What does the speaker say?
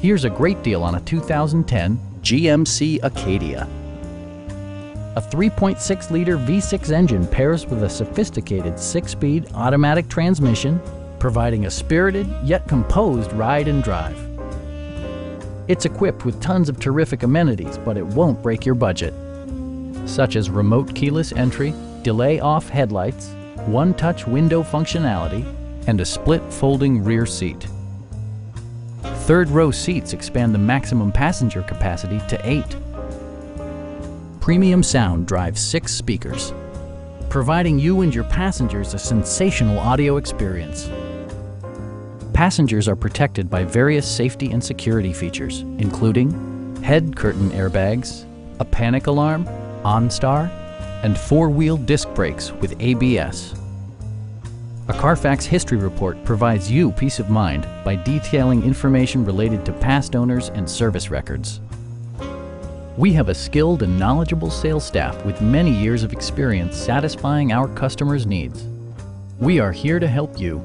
Here's a great deal on a 2010 GMC Acadia. A 3.6-liter V6 engine pairs with a sophisticated six-speed automatic transmission, providing a spirited yet composed ride and drive. It's equipped with tons of terrific amenities, but it won't break your budget, such as remote keyless entry, delay-off headlights, one-touch window functionality, and a split folding rear seat. Third row seats expand the maximum passenger capacity to eight. Premium sound drives six speakers, providing you and your passengers a sensational audio experience. Passengers are protected by various safety and security features, including head curtain airbags, a panic alarm, OnStar, and four-wheel disc brakes with ABS. A Carfax history report provides you peace of mind by detailing information related to past owners and service records. We have a skilled and knowledgeable sales staff with many years of experience satisfying our customers' needs. We are here to help you